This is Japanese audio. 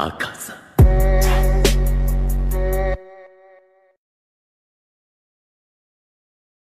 赤